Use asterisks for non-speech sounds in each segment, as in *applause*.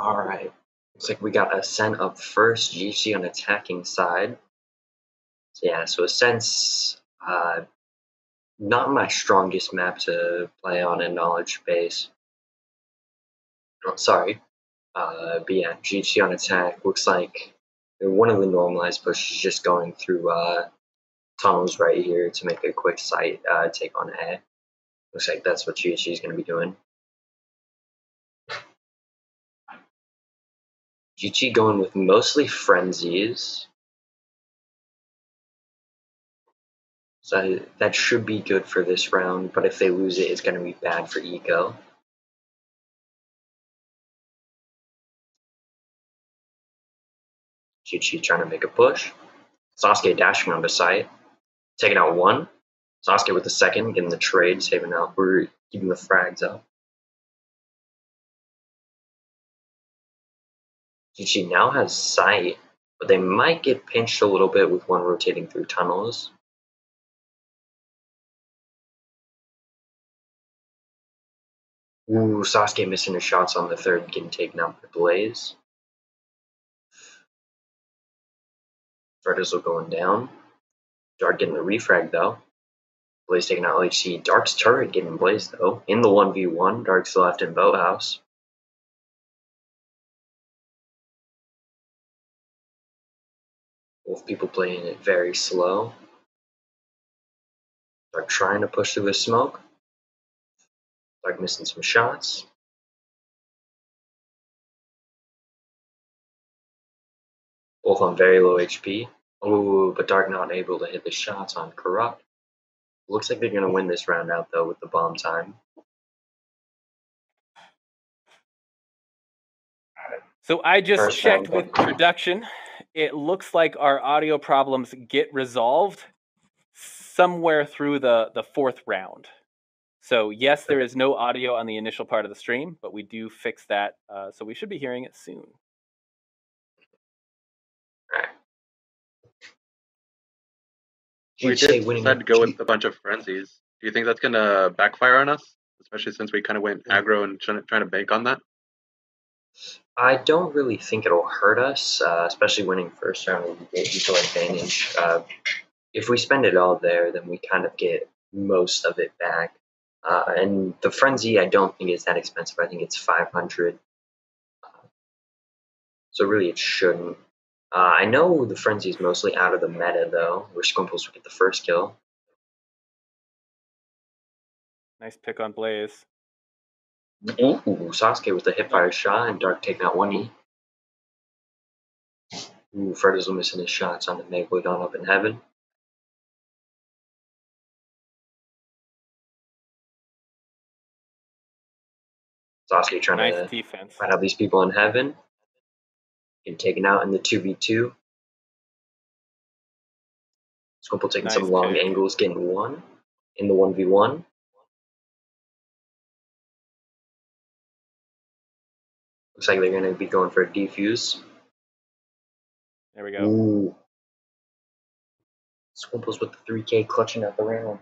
Alright. Looks like we got Ascent up first, GC on attacking side. So yeah, so Ascent's uh, not my strongest map to play on in knowledge base. Oh, sorry. Uh, but yeah, GG on attack looks like one of the normalized pushes just going through uh, tunnels right here to make a quick site uh, take on A. Looks like that's what GG is going to be doing. GG going with mostly frenzies. So that should be good for this round, but if they lose it, it's going to be bad for Eco. Chi-Chi trying to make a push. Sasuke dashing onto site. Taking out one. Sasuke with the second, getting the trade, saving out, keeping the frags up. Chi-Chi now has sight, but they might get pinched a little bit with one rotating through tunnels. Ooh, Sasuke missing his shots on the third, getting taken out by Blaze. Vertical going down. Dark getting the refrag though. Blaze taking out LHC. Dark's turret getting Blaze though. In the 1v1, Dark's left in Boathouse. Both people playing it very slow. Dark trying to push through the smoke. Dark missing some shots. both on very low HP. Oh, but Dark not able to hit the shots on Corrupt. Looks like they're going to win this round out, though, with the bomb time. So I just First checked with production. It looks like our audio problems get resolved somewhere through the, the fourth round. So yes, there is no audio on the initial part of the stream, but we do fix that. Uh, so we should be hearing it soon. we did decide to go with a bunch of frenzies. Do you think that's going to backfire on us, especially since we kind of went aggro and trying to bank on that? I don't really think it'll hurt us, uh, especially winning first round will get equal advantage. Uh, if we spend it all there, then we kind of get most of it back. Uh, and the frenzy, I don't think is that expensive. I think it's 500. Uh, so really, it shouldn't uh, I know the frenzy is mostly out of the meta though, where Squimples will get the first kill. Nice pick on Blaze. Ooh, Sasuke with the hipfire shot and Dark taking out one E. Ooh, Fred is missing his shots on the Megalodon up in heaven. Sasuke trying nice to defense. fight out these people in heaven. Getting taken out in the 2v2. Squimple taking nice some long pick. angles, getting one in the 1v1. Looks like they're going to be going for a defuse. There we go. Ooh. Squimples with the 3k clutching at the round.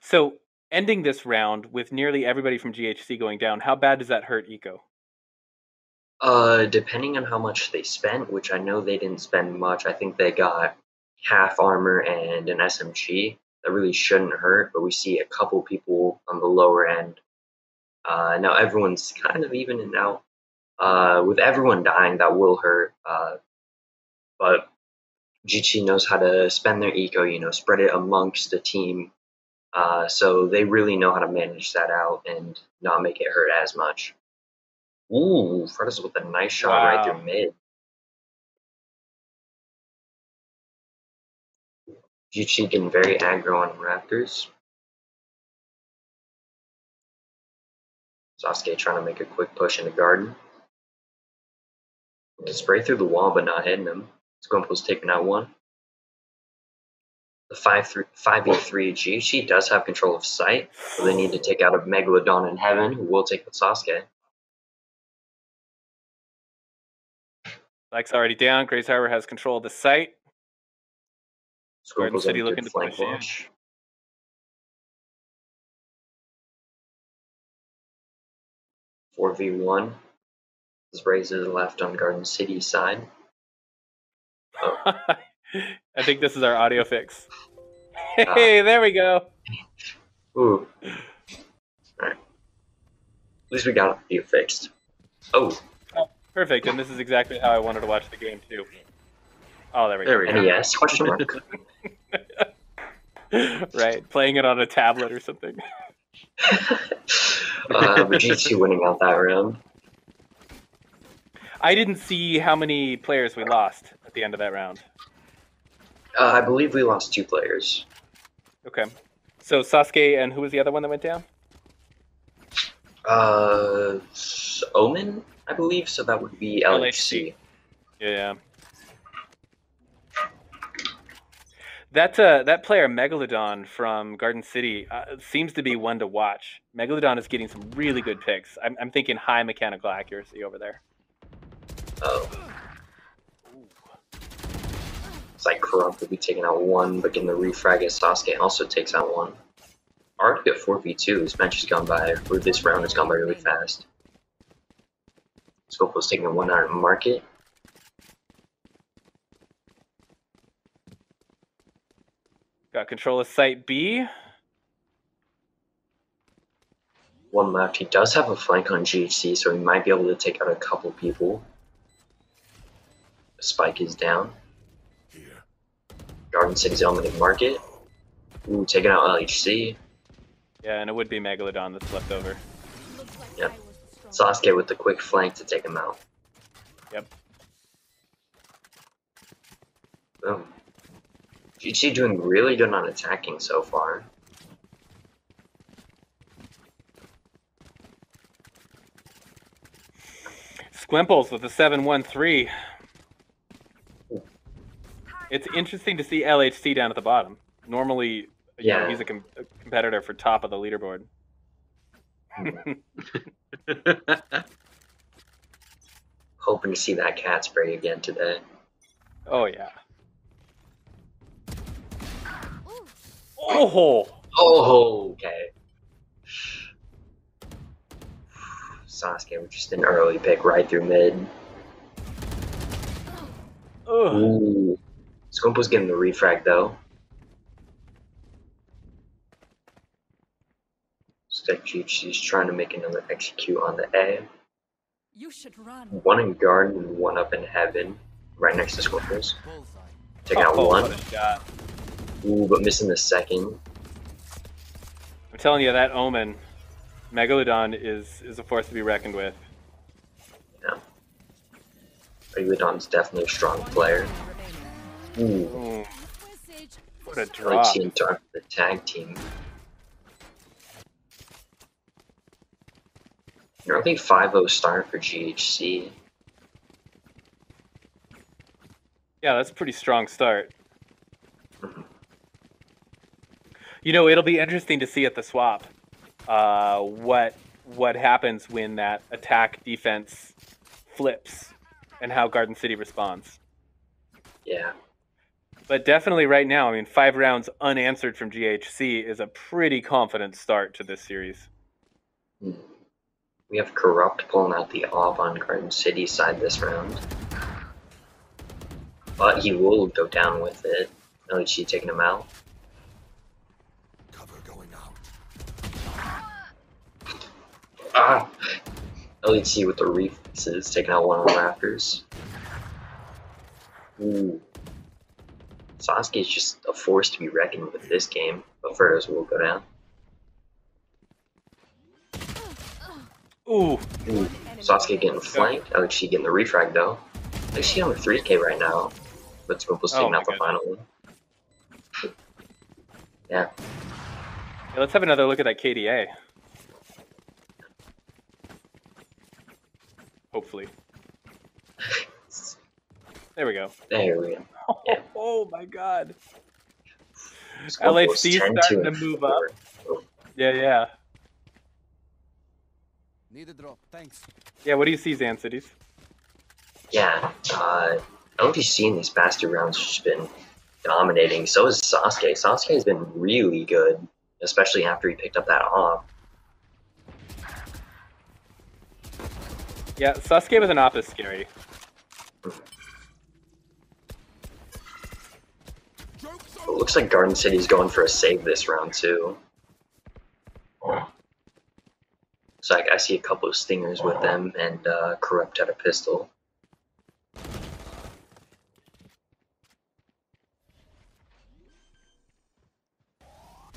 So, ending this round with nearly everybody from GHC going down, how bad does that hurt Eco? Uh, depending on how much they spent, which I know they didn't spend much. I think they got half armor and an SMG. That really shouldn't hurt, but we see a couple people on the lower end. Uh, now everyone's kind of even and out. Uh, with everyone dying, that will hurt. Uh, but GG knows how to spend their eco, you know, spread it amongst the team. Uh, so they really know how to manage that out and not make it hurt as much. Ooh, Fredis with a nice shot wow. right through mid. Juchi getting very aggro on Raptors. Sasuke trying to make a quick push in the garden. To spray through the wall but not hitting him. Squimple's taking out one. The 5 5v3 Juchi does have control of sight, so they need to take out a Megalodon in heaven, who will take the Sasuke. Black's already down. Grays Harbor has control of the site. Garden City looking to push in. Four v one. His razor left on Garden City side. Oh. *laughs* I think this is our audio fix. Ah. Hey, uh, there we go. Ooh. Alright. At least we got you fixed. Oh. oh. Perfect, and this is exactly how I wanted to watch the game too. Oh, there we there go. We go. NES question mark. *laughs* right, playing it on a tablet or something. *laughs* uh, G2 winning out that round. I didn't see how many players we lost at the end of that round. Uh, I believe we lost two players. Okay. So Sasuke and who was the other one that went down? Uh, Omen, I believe. So that would be LHC. Yeah. That uh, that player Megalodon from Garden City uh, seems to be one to watch. Megalodon is getting some really good picks. I'm, I'm thinking high mechanical accuracy over there. Oh. It's like Corrupt will be taking out one, but getting the refrag as Sasuke also takes out one. Already at 4v2, this match has gone by, or this round has gone by really fast. Scopo's taking a one out of market. Got control of site B. One left. He does have a flank on GHC, so he might be able to take out a couple people. Spike is down. Yeah. Garden City's Element Market. Ooh, taking out LHC. Yeah, and it would be Megalodon that's left over. Yep. Sasuke with the quick flank to take him out. Yep. Boom. GT doing really good on attacking so far. Squimples with the 7-1-3. It's interesting to see LHC down at the bottom. Normally, yeah, know, he's a, com- a, competitor for top of the leaderboard. *laughs* Hoping to see that cat spray again today. Oh yeah. Oh. Oh, okay. Sasuke with just an early pick right through mid. Ooh. Squimpo's getting the refrag though. She's trying to make another execute on the A. You should run. One in guard and one up in heaven, right next to Squimples. Taking out oh, one. Ooh, but missing the second. I'm telling you, that Omen, Megalodon is is a force to be reckoned with. Yeah. Megalodon's definitely a strong player. Ooh. What a drop. Team Dark, the tag team. Nearly 5-0 start for GHC. Yeah, that's a pretty strong start. Mm-hmm. You know, it'll be interesting to see at the swap uh, what what happens when that attack defense flips and how Garden City responds. Yeah. But definitely right now, I mean, five rounds unanswered from GHC is a pretty confident start to this series. We have Corrupt pulling out the op on Garden City side this round. But he will go down with it. At least she's taking him out. Cover going out. Ah! LHC with the reflexes, taking out one of the Raptors. Ooh. Sasuke is just a force to be reckoned with this game, but first will go down. Ooh. Ooh. Sasuke getting flanked. Oh, she getting the refrag though. LHC on the 3k right now, but Squimple's taking oh out the final one. Yeah. yeah. Let's have another look at that KDA. Hopefully. *laughs* There we go. There we go. Yeah. *laughs* Oh, my god. LHC starting to move up. Yeah, yeah. Need a drop, thanks. Yeah, what do you see, Zan Cities? Yeah, uh, LHC in these past two rounds has just been dominating. So is Sasuke. Sasuke has been really good, especially after he picked up that op. Yeah, Sasuke with an op is scary. It looks like Garden City's going for a save this round too. So like, I see a couple of stingers with them, and uh, Corrupt had a pistol.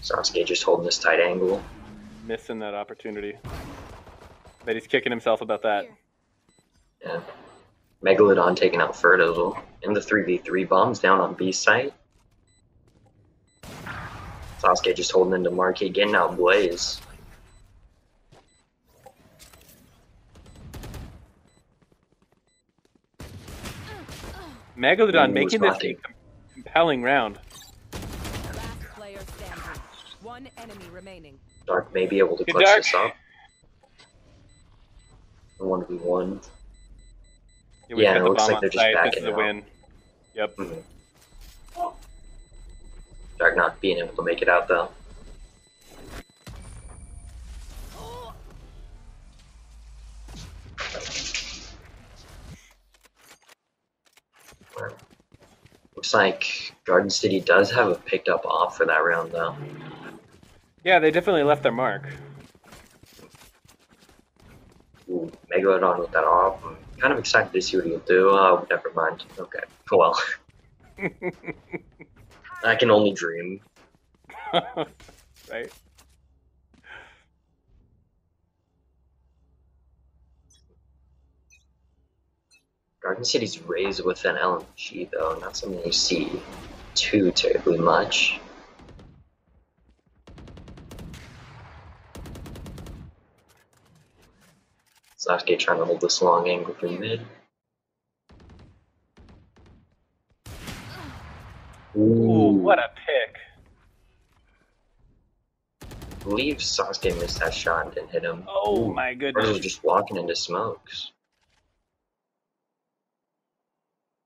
Sasuke just holding this tight angle. Missing that opportunity. Bet he's kicking himself about that. Yeah. Megalodon taking out Fertile. And the 3v3 bombs down on B site. Sasuke just holding into Marquee, getting out Blaze. Megalodon Ooh, making this a compelling round. Last player standing. One enemy remaining. Dark may be able to Good clutch Dark. this up. 1v1. Yeah, we've Yeah, it looks like on they're just site. This backing is a out. win. Yep. Mhm. Dark not being able to make it out though. Looks like Garden City does have a picked up op for that round though. Yeah, they definitely left their mark. Ooh, Megalodon with that op. I'm kind of excited to see what he'll do. Oh, never mind. Okay. Well, *laughs* *laughs* I can only dream. *laughs* right? Garden City's raised with an LMG though, not something you see too terribly much. Sasuke trying to hold this long angle through mid. Ooh, what a pick. I believe Sasuke missed that shot and didn't hit him. Oh Ooh, my goodness. was just walking into smokes.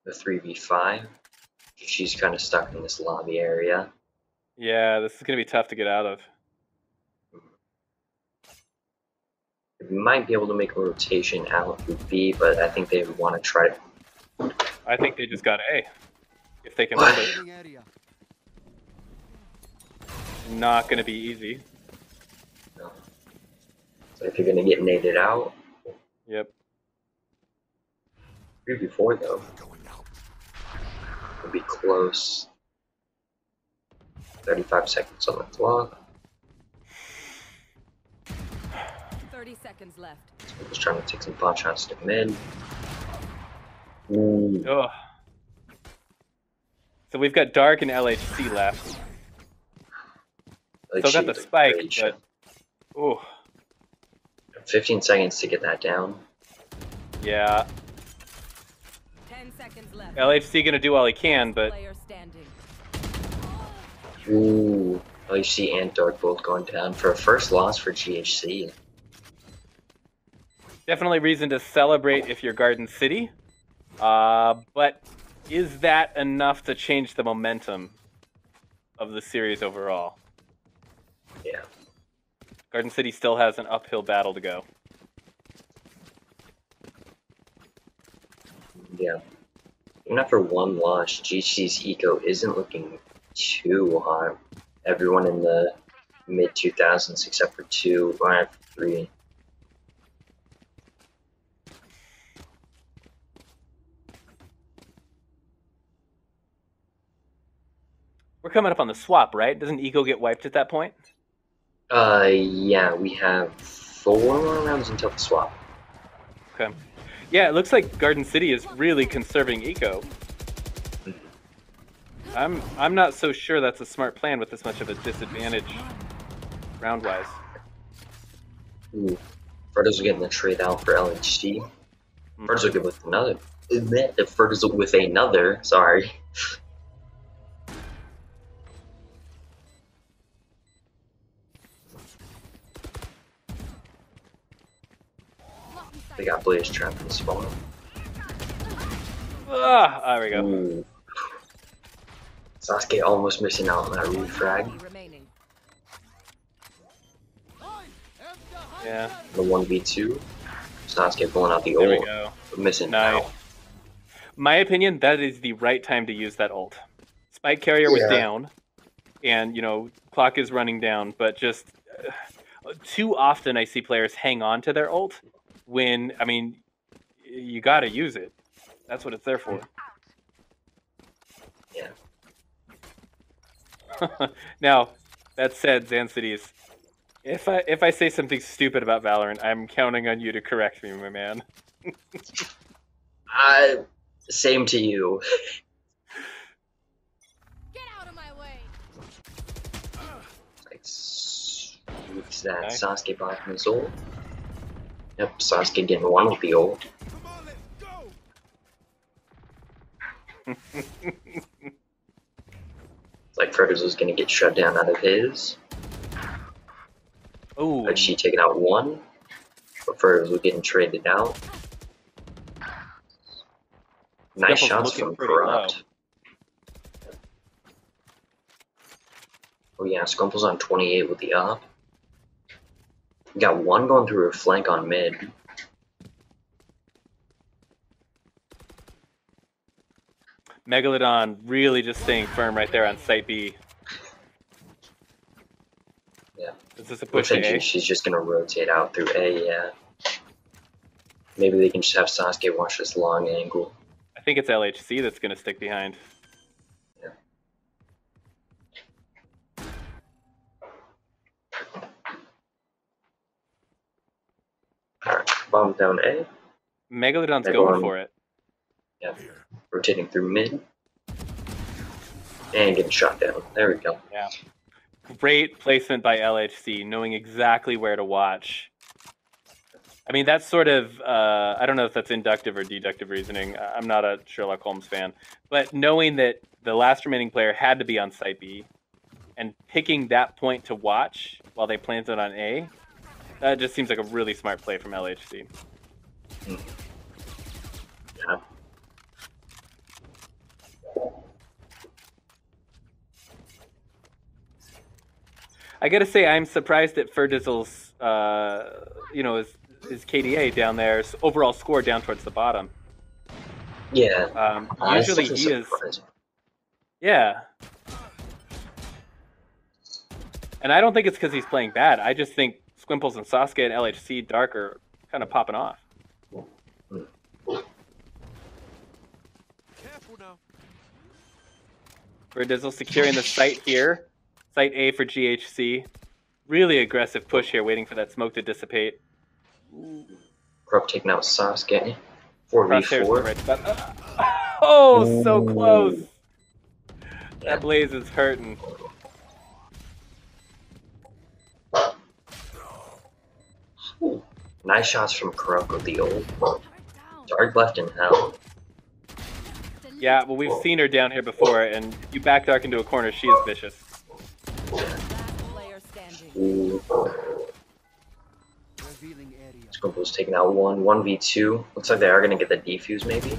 The 3v5. She's kind of stuck in this lobby area. Yeah, this is gonna be tough to get out of. We might be able to make a rotation out with B, but I think they would want to try to. I think they just got A. If they can *sighs* hold it. Not gonna be easy. So if you're going to get naded out, Yep. 3v4 though. Would be close. 35 seconds on the clock. 30 seconds left. Just trying to take some pot shots to mid. Ooh. Ugh. So we've got Dark and LHC left. Like Still got the spike, great but ooh, 15 seconds to get that down. yeah. 10 seconds left. LHC gonna do all he can, but Player standing. Ooh. LHC and Dark both going down for a first loss for GHC. definitely reason to celebrate if you're Garden City. Uh, but is that enough to change the momentum of the series overall? Yeah. Garden City still has an uphill battle to go. Yeah. Even after one loss, GC's eco isn't looking too hot. Everyone in the mid 2000s except for two, three. We're coming up on the swap, right? Doesn't Eco get wiped at that point? Uh, yeah, we have four more rounds until the swap. Okay. Yeah, it looks like Garden City is really conserving Eco. I'm I'm not so sure that's a smart plan with this much of a disadvantage round wise. Ooh. Fertils are getting the trade out for LHC. Hmm. Fertils are good with another. Eh, eh, Fertils with another, sorry. They got Blaze trapped in spawn. Ah, there we go. Ooh. Sasuke almost missing out on that One refrag. Yeah. The 1v2. Sasuke pulling out the There we ult, go. missing Nice. out. My opinion, that is the right time to use that ult. Spike carrier was Yeah. down, and you know clock is running down. But just uh, too often, I see players hang on to their ult when I mean you got to use it. That's what it's there for. Yeah. *laughs* now, that said, Zancities, if I if I say something stupid about Valorant, I'm counting on you to correct me, my man. I *laughs* uh, same to you. Get out of my way. Like s- that Nice. Sasuke blocking his ult. Yep, Sasuke getting one with the ult. *laughs* Like Fergus was gonna get shut down out of his. Oh, But she taking out one. But Fergus was getting traded out. Nice shots from Corrupt. Oh yeah, Squimple's on 28 with the up. Got one going through her flank on mid. Megalodon really just staying firm right there on site B. Yeah. Is this a Looks push like A? she- she's just gonna rotate out through A, yeah. Maybe they can just have Sasuke watch this long angle. I think it's LHC that's going to stick behind. Alright, bomb down A, Megalodon's Megalodon. going for it. Yeah. rotating through mid. And getting shot down. There we go. Yeah. Great placement by LHC, knowing exactly where to watch. I mean, that's sort of, uh, I don't know if that's inductive or deductive reasoning. I'm not a Sherlock Holmes fan. But knowing that the last remaining player had to be on site B and picking that point to watch while they planted it on A, that just seems like a really smart play from LHC. Yeah. I gotta say, I'm surprised at Ferdizzle's, uh, you know, his, his KDA down there, his overall score down towards the bottom. Yeah. Um, uh, usually such a he is, yeah. And I don't think it's because he's playing bad. I just think Squimples and Sasuke and LHC Dark are kind of popping off. Careful now. Ferdizzle securing the site here. Site A for GHC. Really aggressive push here, waiting for that smoke to dissipate. Corrupt taking out Sasuke. Crosshairs in the 4v4. right spot. Oh, so close. That blaze is hurting. Nice shots from with the ult. Dark left in hell. Yeah, well, we've seen her down here before, and you back Dark into a corner, she is vicious. Ooh. Taking out one. 1v2. Looks like they are going to get the defuse, maybe.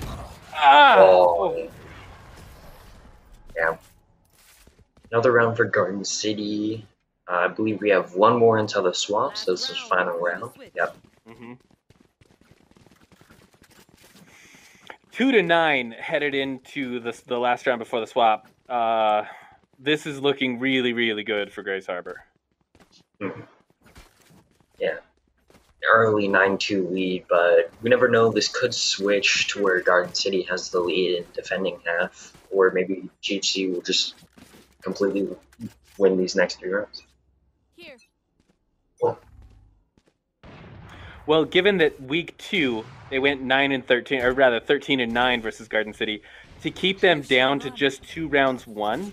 Ah! Oh. Yeah. Another round for Garden City. Uh, I believe we have one more until the swap, so this is final round. Yep. Hmm Two to nine headed into the the last round before the swap. Uh, this is looking really, really good for Grays Harbor. Yeah. Early 9-2 lead, but we never know. This could switch to where Garden City has the lead in defending half, or maybe GHC will just completely win these next three rounds. Well, given that week two they went nine and thirteen, or rather thirteen and nine versus Garden City, to keep them down to just two rounds won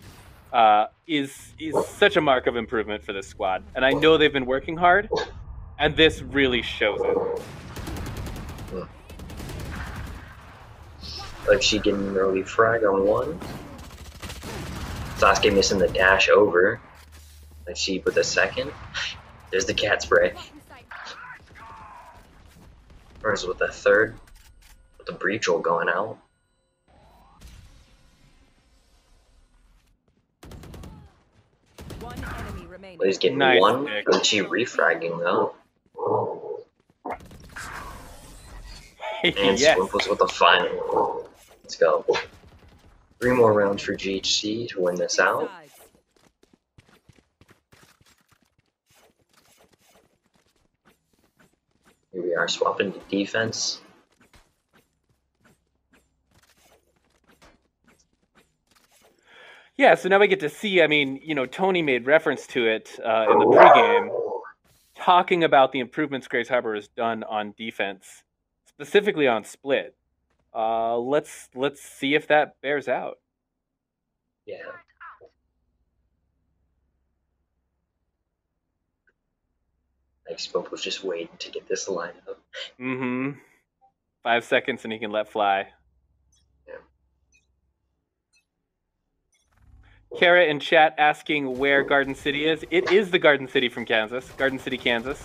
uh, is is such a mark of improvement for this squad. And I know they've been working hard, and this really shows it. Like she getting an early frag on one. Sasuke missing the dash over. Like she with a second. *laughs* There's the cat spray. Lock in sight. Whereas with the third, with the breach all going out. One enemy remaining. But he's getting Nice one. pick. And she refragging though. *laughs* And yes. Squimples with the final. Let's go. Three more rounds for GHC to win this out. Here we are swapping to defense. Yeah, so now we get to see. I mean, you know, Tony made reference to it uh, in the pregame, talking about the improvements Grays Harbor has done on defense, specifically on split. Uh, let's let's see if that bears out. Yeah. Like Spoke was just waiting to get this line up. Mm-hmm. Five seconds and he can let fly. Yeah. Kara in chat asking where Garden City is. It is the Garden City from Kansas. Garden City, Kansas.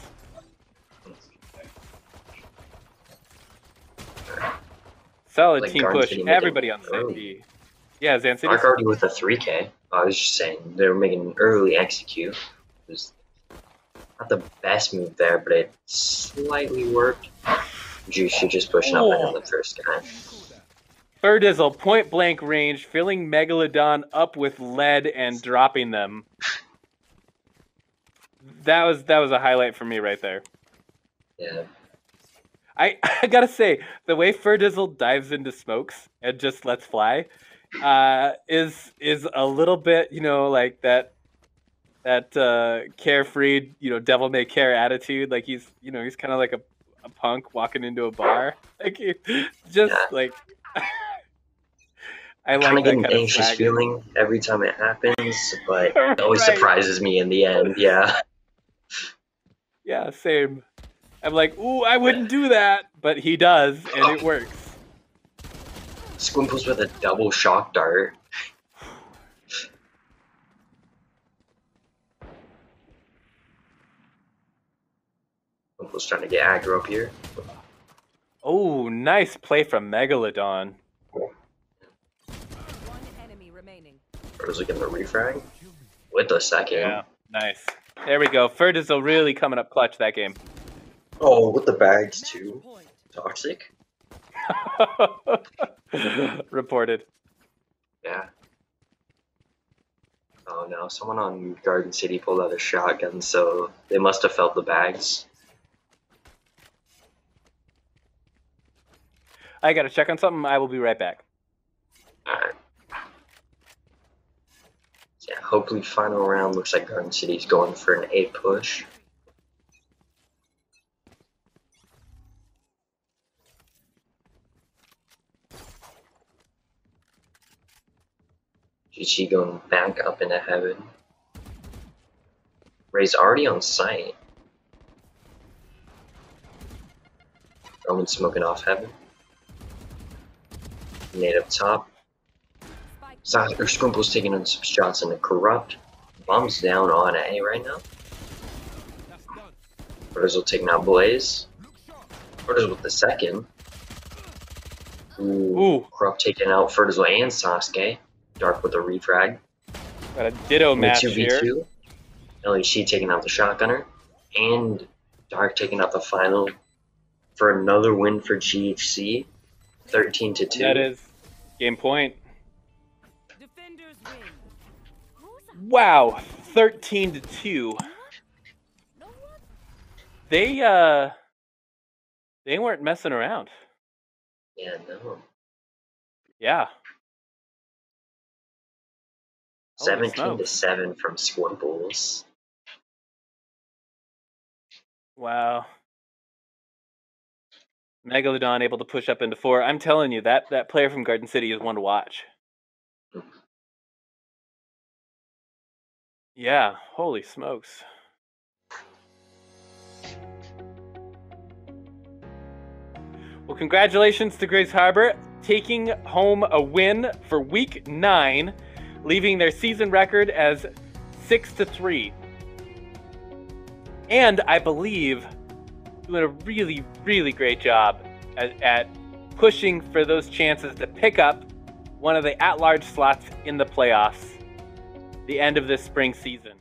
Solid Like team Garden push. City Everybody on. B. Yeah, Zan City. Mark already with a 3K. I was just saying they were making an early execute. It was not the best move there, but it slightly worked. Juicy just pushing up ahead of the first guy. Ferdizzle, point blank range, filling Megalodon up with lead and dropping them. That was that was a highlight for me right there. Yeah. I, *laughs* I gotta say, the way Ferdizzle dives into smokes and just lets fly, uh, is is a little bit, you know, like that that uh, carefree, you know, devil may care attitude. Like he's, you know, he's kind of like a, a punk walking into a bar. *laughs* Like he, just Yeah. like *laughs* I kind of get an anxious feeling every time it happens, but *laughs* it always Right. surprises me in the end. Yeah. Yeah, same. I'm like, ooh, I wouldn't do that, but he does, and it works. Squimples with a double shock dart. Squimples trying to get aggro up here. Oh, nice play from Megalodon. One enemy remaining. Getting the refrag with the second. Yeah, nice. There we go. Ferdizzle really coming up clutch that game. Oh, with the bags too. Toxic. *laughs* Reported. Yeah. Oh no, someone on Garden City pulled out a shotgun, so they must have felt the bags. I gotta check on something. I will be right back. Alright. Yeah, hopefully final round looks like Garden City's going for an A push. GG going back up into heaven. Ray's already on site. Roman smoking off heaven. Nade up top. Spike Sa- or taking on some shots in the corrupt. Bombs down on A right now. Ferdizzle taking out Blaze. Ferdizzle with the second. Ooh. Ooh, Corrupt taking out Ferdizzle and Sasuke. Dark with the refrag. got a ditto match here. 2v2. LHC taking out the shotgunner. And Dark taking out the final for another win for GHC. 13 to 2. That is game point. defenders win. Wow, thirteen to two. They uh, they weren't messing around. Yeah, no. Yeah. 17 to 7 from Squimples. Wow. Megalodon able to push up into four. I'm telling you, that that player from Garden City is one to watch. Yeah, holy smokes. Well, congratulations to Grays Harbor taking home a win for week nine, leaving their season record as six to three. And I believe doing a really, really great job at, at pushing for those chances to pick up one of the at large slots in the playoffs the end of this spring season.